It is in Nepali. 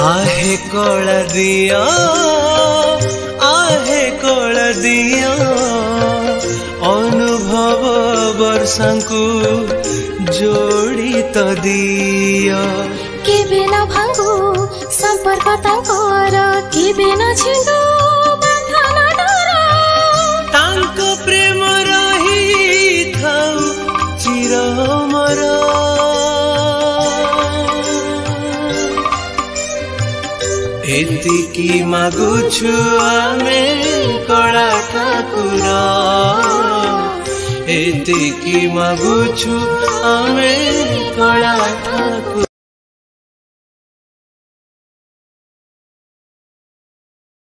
आहे कोला दियो आहे कोला दियो अनुभव वर्षङ्कु जोडित त दियो के बिना भांगु सम्भर बताउको र ଏତିକି ମାଗୁଛୁ ଆମେ କଳା ଠାକୁର ଏତିକି ମାଗୁଛୁ ଆମେ କଳା ଠାକୁର